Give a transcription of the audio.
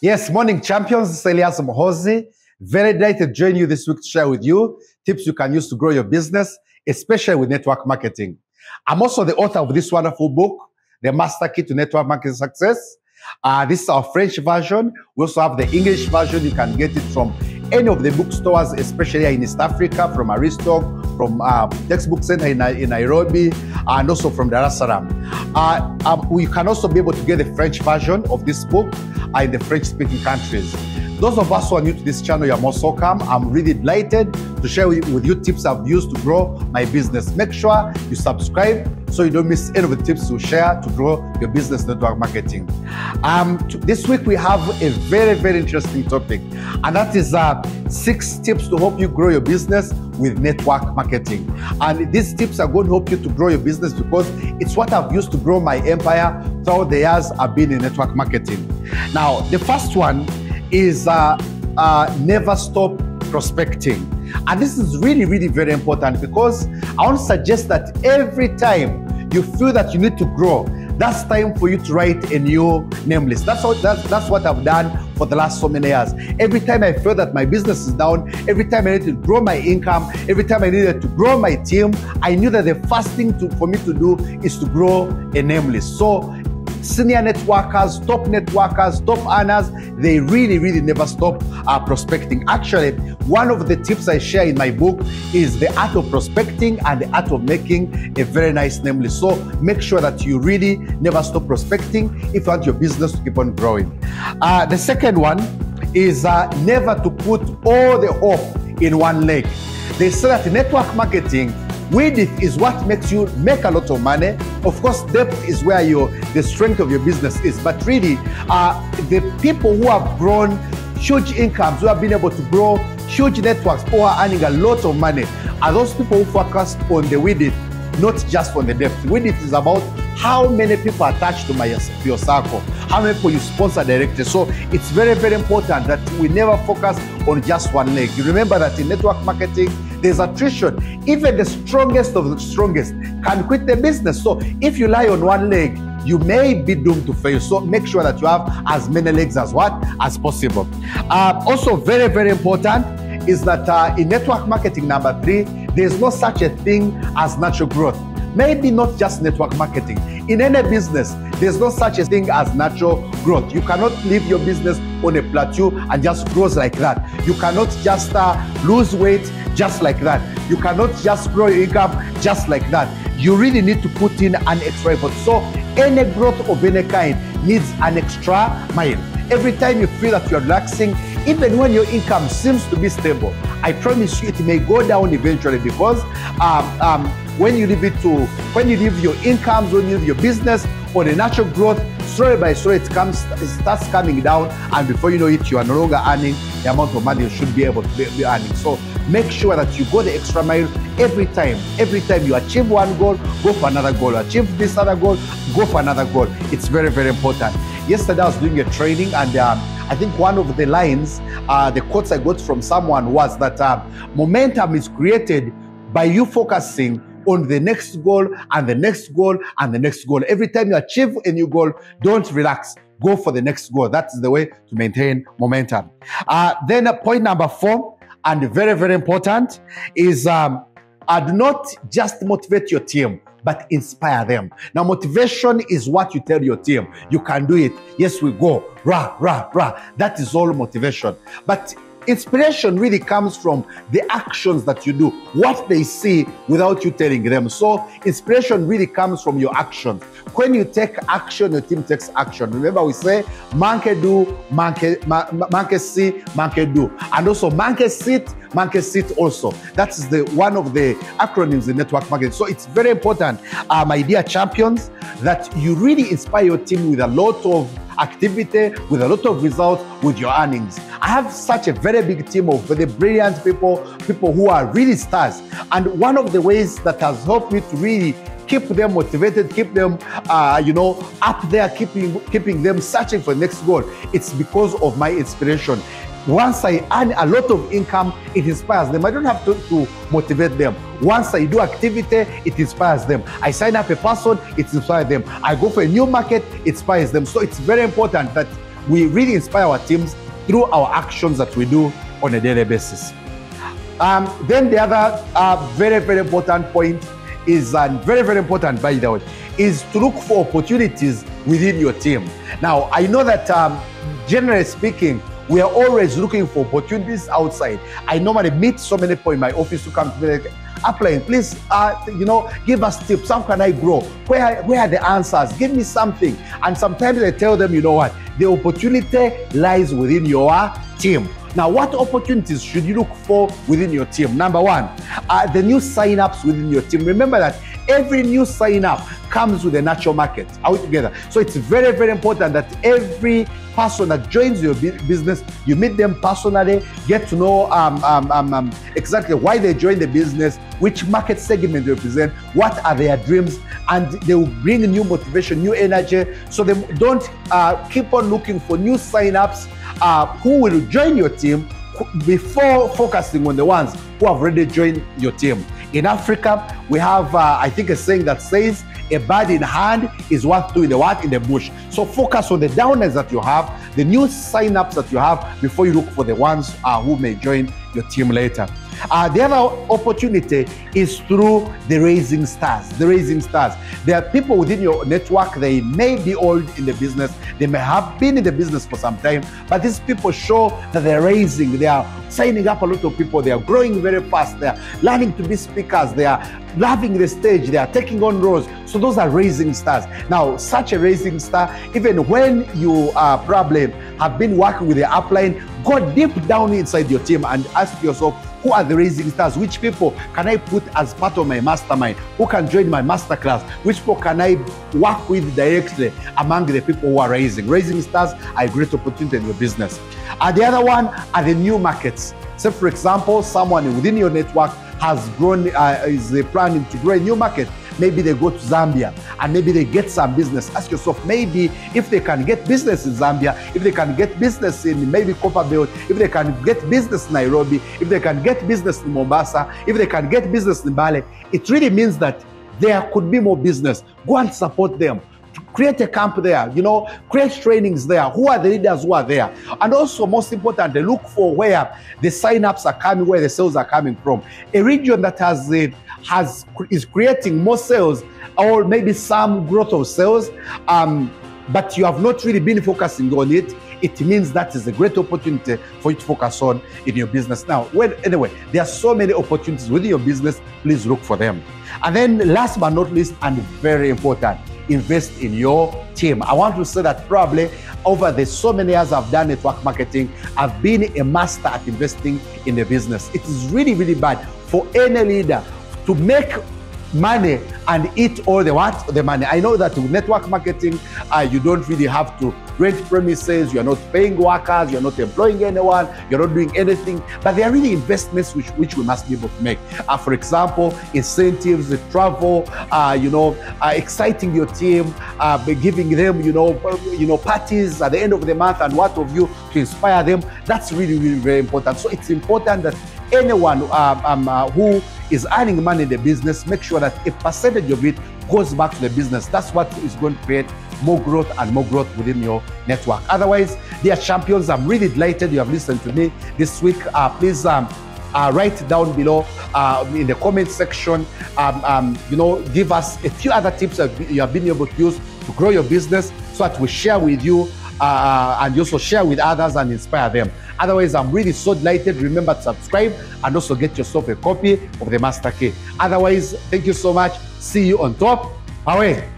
Yes, morning champions. This is Elias Muhoozi. Very delighted to join you this week to share with you tips you can use to grow your business, especially with network marketing. I'm also the author of this wonderful book, The Master Key to Network Marketing Success. Uh, this is our French version. We also have the English version. You can get it from any of the bookstores, especially in East Africa, from Aristoc, from uh, Textbook Center in, in, Nairobi, and also from Dar es. Uh, um, we can also be able to get the French version of this book uh, in the French-speaking countries. Those of us who are new to this channel, you're most welcome. I'm really delighted to share with you tips I've used to grow my business. Make sure you subscribe so you don't miss any of the tips we share to grow your business network marketing. Um, this week we have a very, very interesting topic, and that is uh, six tips to help you grow your business with network marketing. And these tips are going to help you to grow your business because it's what I've used to grow my empire throughout the years I've been in network marketing. Now, the first one is uh, uh, never stop prospecting. And this is really, really very important because I want to suggest that every time you feel that you need to grow, that's time for you to write a new name list. That's what that's, what I've done for the last so many years. Every time I feel that my business is down, every time I need to grow my income, every time I needed to grow my team, I knew that the first thing to, for me to do is to grow a name list. So senior networkers, top networkers, top earners, they really, really never stop uh, prospecting. Actually, one of the tips I share in my book is the art of prospecting and the art of making a very nice name list. So make sure that you really never stop prospecting if you want your business to keep on growing. Uh, the second one is uh, never to put all the hope in one leg. They say that network marketing Width is what makes you make a lot of money. Of course, depth is where your the strength of your business is. But really, uh, the people who have grown huge incomes, who have been able to grow huge networks, who are earning a lot of money, are those people who focus on the width, not just on the depth. Width is about how many people attached to, my, your circle, how many people you sponsor directly. So it's very, very important that we never focus on just one leg. You remember that in network marketing, there's attrition. Even the strongest of the strongest can quit the business. So if you lie on one leg, you may be doomed to fail. So make sure that you have as many legs as what as possible. Uh, also, very very important is that uh, in network marketing number three, there's no such a thing as natural growth. Maybe not just network marketing. In any business, there's no such a thing as natural growth. You cannot leave your business on a plateau and just grows like that. You cannot just uh, lose weight just like that. You cannot just grow your income just like that. You really need to put in an extra effort. So any growth of any kind needs an extra mile. Every time you feel that you're relaxing, even when your income seems to be stable, I promise you it may go down eventually because um, um, when you leave it to, when you leave your incomes, when you leave your business on the natural growth, slowly by slowly it comes, it starts coming down, and before you know it, you are no longer earning the amount of money you should be able to be, be earning. So make sure that you go the extra mile every time. Every time you achieve one goal, go for another goal. Achieve this other goal, go for another goal. It's very, very important. Yesterday I was doing a training and um, I think one of the lines, uh, the quotes I got from someone was that uh, momentum is created by you focusing on the next goal and the next goal and the next goal. Every time you achieve a new goal, don't relax. Go for the next goal. That's the way to maintain momentum. Uh, then uh, point number four, and very, very important, is um, uh, do not just motivate your team but inspire them. Now, motivation is what you tell your team. You can do it. Yes, we go. Rah, rah, rah. That is all motivation. But Inspiration really comes from the actions that you do, what they see without you telling them. So, inspiration really comes from your actions. When you take action, your team takes action. Remember, we say monkey do, monkey, monkey see, monkey do. And also, monkey sit, monkey sit also. That's the one of the acronyms in network marketing. So, it's very important, uh, my dear champions, that you really inspire your team with a lot of activity, with a lot of results with your earnings. I have such a very big team of very brilliant people, people who are really stars. And one of the ways that has helped me to really keep them motivated, keep them, uh, you know, up there, keeping keeping them searching for the next goal. It's because of my inspiration. Once I earn a lot of income, it inspires them. I don't have to, to motivate them. Once I do activity, it inspires them. I sign up a person, it inspires them. I go for a new market, it inspires them. So it's very important that we really inspire our teams through our actions that we do on a daily basis. Um, then the other uh, very, very important point is, and very, very important by the way, is to look for opportunities within your team. Now, I know that um, generally speaking, we are always looking for opportunities outside. I normally meet so many people in my office to come to me like, applying, please, uh, you know, give us tips. How can I grow? Where, where are the answers? Give me something. And sometimes I tell them, you know what? The opportunity lies within your team. Now, what opportunities should you look for within your team? Number one, uh, the new sign-ups within your team. Remember that every new sign-up comes with a natural market. Are we together? So it's very, very important that every person that joins your business, you meet them personally, get to know um, um, um, um, exactly why they join the business, which market segment they represent, what are their dreams, and they will bring new motivation, new energy. So they don't uh, keep on looking for new sign-ups uh, who will join your team before focusing on the ones who have already joined your team. In Africa, we have, uh, I think, a saying that says, a bird in hand is worth doing the work in the bush. So focus on the downers that you have, the new sign-ups that you have before you look for the ones uh, who may join your team later. Uh, the other opportunity is through the Raising Stars. The Raising Stars. There are people within your network, they may be old in the business, they may have been in the business for some time, but these people show that they're raising, they are signing up a lot of people, they are growing very fast, they are learning to be speakers, they are loving the stage, they are taking on roles. So those are Raising Stars. Now, such a Raising Star, even when you are probably have been working with the upline, go deep down inside your team and ask yourself, who are the rising stars? Which people can I put as part of my mastermind? Who can join my masterclass? Which people can I work with directly among the people who are raising? Rising stars are a great opportunity in your business. And the other one are the new markets. So, for example, someone within your network has grown, uh, is planning to grow a new market maybe they go to Zambia and maybe they get some business. Ask yourself, maybe if they can get business in Zambia, if they can get business in maybe Copperbelt, if they can get business in Nairobi, if they can get business in Mombasa, if they can get business in Bali, it really means that there could be more business. Go and support them create a camp there, you know, create trainings there. Who are the leaders who are there? And also, most importantly, look for where the sign-ups are coming, where the sales are coming from. A region that has uh, has is creating more sales or maybe some growth of sales, um, but you have not really been focusing on it it means that is a great opportunity for you to focus on in your business. Now, well, anyway, there are so many opportunities within your business. Please look for them. And then, last but not least, and very important, invest in your team. I want to say that probably over the so many years I've done network marketing, I've been a master at investing in the business. It is really, really bad for any leader to make money and eat all the what? The money. I know that with network marketing uh, you don't really have to rent premises you're not paying workers you're not employing anyone you're not doing anything but there are really investments which, which we must be able to make. Uh, for example incentives travel uh, you know uh, exciting your team uh, giving them you know you know parties at the end of the month and what of you to inspire them. That's really really very important. So it's important that anyone um, um, uh, who is earning money in the business, make sure that a percentage of it goes back to the business. That's what is going to create more growth and more growth within your network. Otherwise, dear champions, I'm really delighted you have listened to me this week. Uh, please um, uh, write down below uh, in the comment section. Um, um, you know, give us a few other tips that you have been able to use to grow your business so that we share with you uh, and also share with others and inspire them. Otherwise, I'm really so delighted. Remember to subscribe and also get yourself a copy of the Master Key. Otherwise, thank you so much. See you on top. Away.